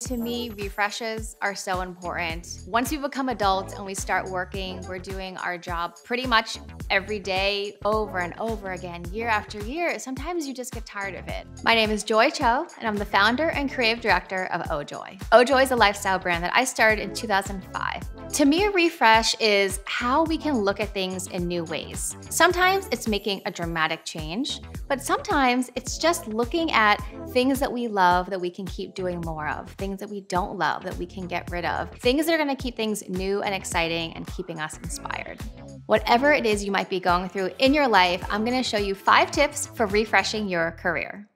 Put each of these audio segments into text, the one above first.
To me, refreshes are so important. Once we become adults and we start working, we're doing our job pretty much every day, over and over again, year after year. Sometimes you just get tired of it. My name is Joy Cho, and I'm the founder and creative director of OJOY. OJOY is a lifestyle brand that I started in 2005. To me, a refresh is how we can look at things in new ways. Sometimes it's making a dramatic change, but sometimes it's just looking at things that we love that we can keep doing more of, things that we don't love that we can get rid of, things that are gonna keep things new and exciting and keeping us inspired. Whatever it is you might be going through in your life, I'm gonna show you five tips for refreshing your career.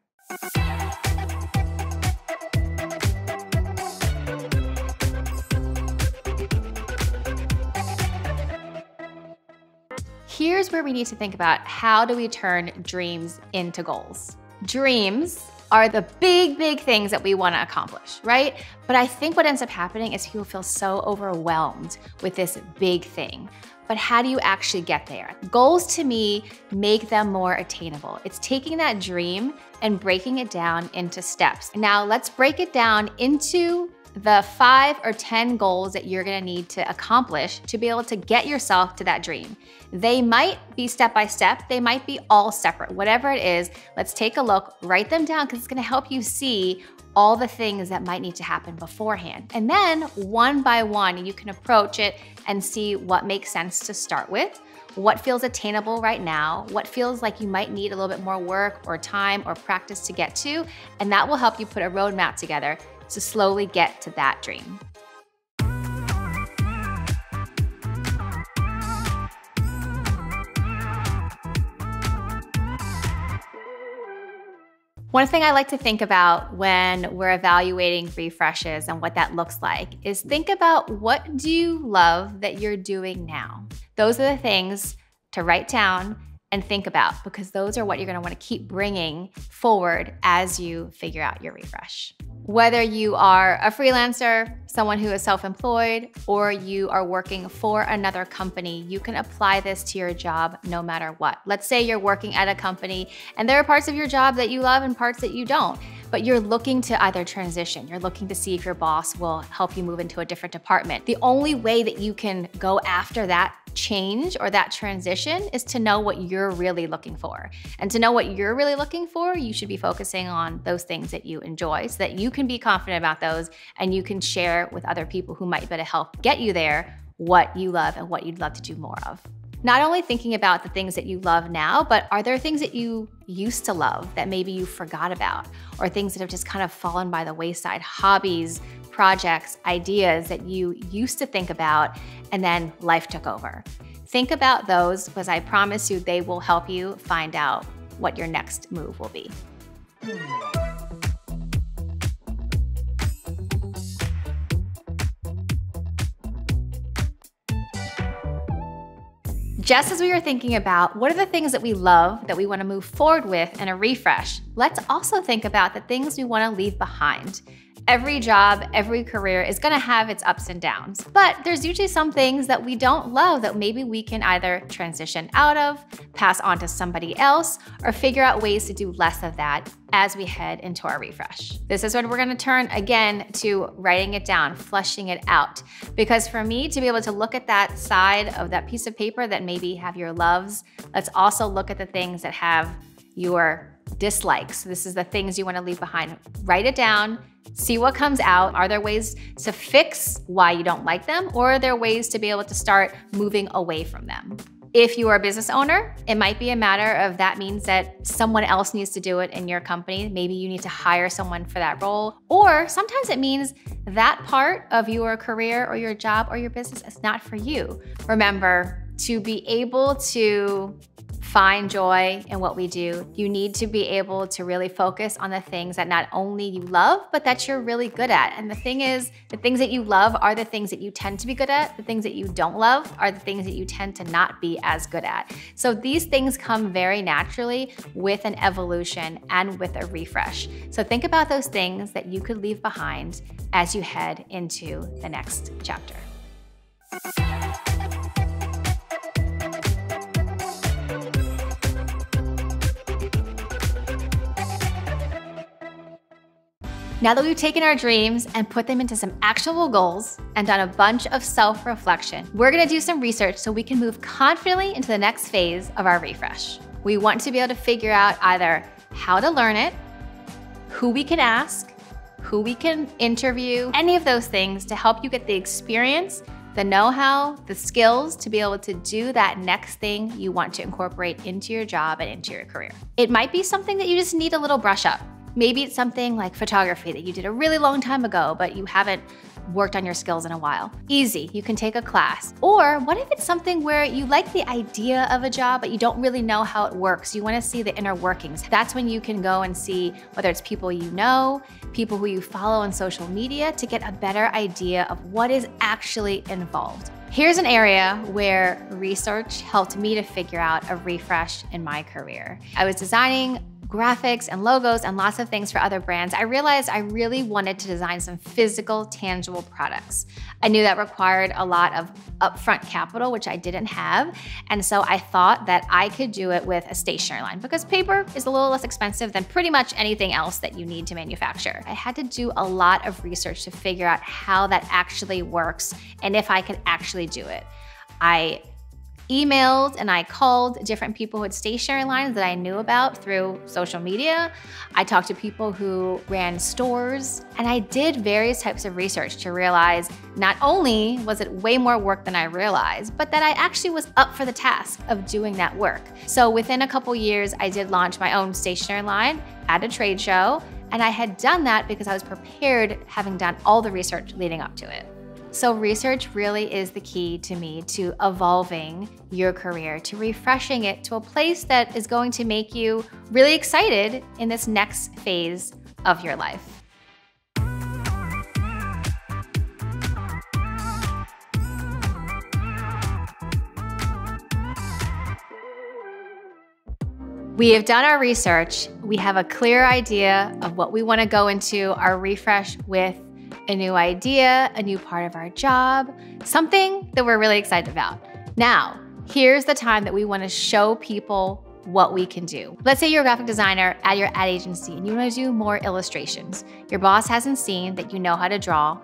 Here's where we need to think about how do we turn dreams into goals. Dreams are the big, big things that we want to accomplish, right? But I think what ends up happening is people feel so overwhelmed with this big thing. But how do you actually get there? Goals to me make them more attainable. It's taking that dream and breaking it down into steps. Now let's break it down into the five or 10 goals that you're gonna need to accomplish to be able to get yourself to that dream. They might be step by step, they might be all separate. Whatever it is, let's take a look, write them down because it's gonna help you see all the things that might need to happen beforehand. And then one by one, you can approach it and see what makes sense to start with what feels attainable right now, what feels like you might need a little bit more work or time or practice to get to, and that will help you put a roadmap together to slowly get to that dream. One thing I like to think about when we're evaluating refreshes and what that looks like is think about what do you love that you're doing now? Those are the things to write down and think about because those are what you're gonna wanna keep bringing forward as you figure out your refresh. Whether you are a freelancer, someone who is self employed, or you are working for another company, you can apply this to your job no matter what. Let's say you're working at a company and there are parts of your job that you love and parts that you don't but you're looking to either transition, you're looking to see if your boss will help you move into a different department. The only way that you can go after that change or that transition is to know what you're really looking for. And to know what you're really looking for, you should be focusing on those things that you enjoy so that you can be confident about those and you can share with other people who might be able to help get you there what you love and what you'd love to do more of. Not only thinking about the things that you love now, but are there things that you used to love that maybe you forgot about or things that have just kind of fallen by the wayside, hobbies, projects, ideas that you used to think about and then life took over. Think about those because I promise you they will help you find out what your next move will be. Just as we were thinking about what are the things that we love that we want to move forward with in a refresh, let's also think about the things we want to leave behind. Every job, every career is gonna have its ups and downs, but there's usually some things that we don't love that maybe we can either transition out of, pass on to somebody else, or figure out ways to do less of that as we head into our refresh. This is when we're gonna turn again to writing it down, flushing it out. Because for me to be able to look at that side of that piece of paper that maybe have your loves, let's also look at the things that have your dislikes. This is the things you wanna leave behind. Write it down, see what comes out. Are there ways to fix why you don't like them? Or are there ways to be able to start moving away from them? If you are a business owner, it might be a matter of that means that someone else needs to do it in your company. Maybe you need to hire someone for that role. Or sometimes it means that part of your career or your job or your business is not for you. Remember, to be able to find joy in what we do, you need to be able to really focus on the things that not only you love, but that you're really good at. And the thing is, the things that you love are the things that you tend to be good at. The things that you don't love are the things that you tend to not be as good at. So these things come very naturally with an evolution and with a refresh. So think about those things that you could leave behind as you head into the next chapter. Now that we've taken our dreams and put them into some actionable goals and done a bunch of self reflection, we're gonna do some research so we can move confidently into the next phase of our refresh. We want to be able to figure out either how to learn it, who we can ask, who we can interview, any of those things to help you get the experience, the know how, the skills to be able to do that next thing you want to incorporate into your job and into your career. It might be something that you just need a little brush up. Maybe it's something like photography that you did a really long time ago, but you haven't worked on your skills in a while. Easy, you can take a class. Or what if it's something where you like the idea of a job, but you don't really know how it works? You wanna see the inner workings. That's when you can go and see whether it's people you know, people who you follow on social media to get a better idea of what is actually involved. Here's an area where research helped me to figure out a refresh in my career. I was designing graphics and logos and lots of things for other brands, I realized I really wanted to design some physical, tangible products. I knew that required a lot of upfront capital, which I didn't have. And so I thought that I could do it with a stationery line because paper is a little less expensive than pretty much anything else that you need to manufacture. I had to do a lot of research to figure out how that actually works and if I could actually do it. I emailed and I called different people who had stationery lines that I knew about through social media. I talked to people who ran stores and I did various types of research to realize not only was it way more work than I realized, but that I actually was up for the task of doing that work. So within a couple years, I did launch my own stationery line at a trade show. And I had done that because I was prepared having done all the research leading up to it. So, research really is the key to me to evolving your career, to refreshing it to a place that is going to make you really excited in this next phase of your life. We have done our research. We have a clear idea of what we want to go into our refresh with a new idea, a new part of our job, something that we're really excited about. Now, here's the time that we want to show people what we can do. Let's say you're a graphic designer at your ad agency and you want to do more illustrations. Your boss hasn't seen that you know how to draw.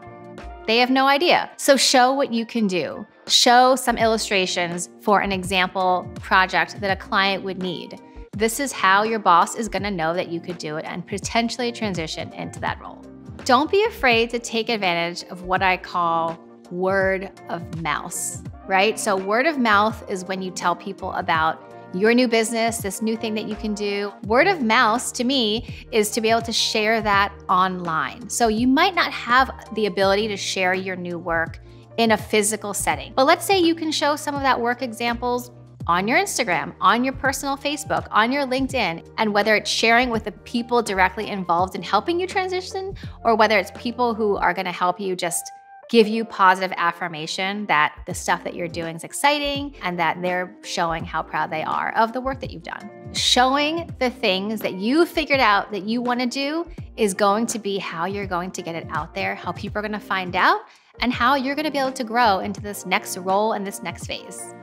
They have no idea. So show what you can do. Show some illustrations for an example project that a client would need. This is how your boss is going to know that you could do it and potentially transition into that role. Don't be afraid to take advantage of what I call word of mouth, right? So, word of mouth is when you tell people about your new business, this new thing that you can do. Word of mouth to me is to be able to share that online. So, you might not have the ability to share your new work in a physical setting, but let's say you can show some of that work examples on your Instagram, on your personal Facebook, on your LinkedIn, and whether it's sharing with the people directly involved in helping you transition, or whether it's people who are gonna help you just give you positive affirmation that the stuff that you're doing is exciting and that they're showing how proud they are of the work that you've done. Showing the things that you figured out that you wanna do is going to be how you're going to get it out there, how people are gonna find out, and how you're gonna be able to grow into this next role and this next phase.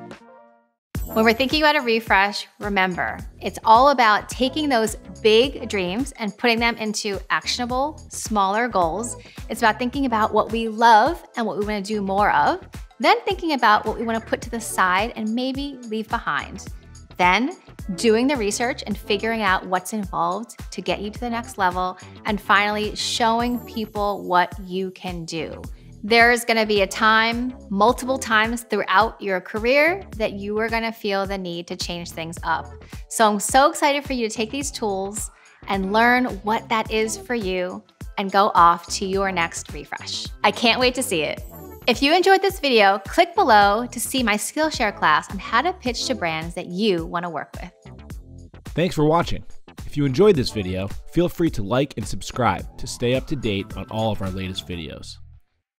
When we're thinking about a refresh, remember, it's all about taking those big dreams and putting them into actionable, smaller goals. It's about thinking about what we love and what we want to do more of, then thinking about what we want to put to the side and maybe leave behind. Then doing the research and figuring out what's involved to get you to the next level, and finally showing people what you can do. There's gonna be a time, multiple times throughout your career, that you are gonna feel the need to change things up. So I'm so excited for you to take these tools and learn what that is for you and go off to your next refresh. I can't wait to see it. If you enjoyed this video, click below to see my Skillshare class on how to pitch to brands that you wanna work with. Thanks for watching. If you enjoyed this video, feel free to like and subscribe to stay up to date on all of our latest videos.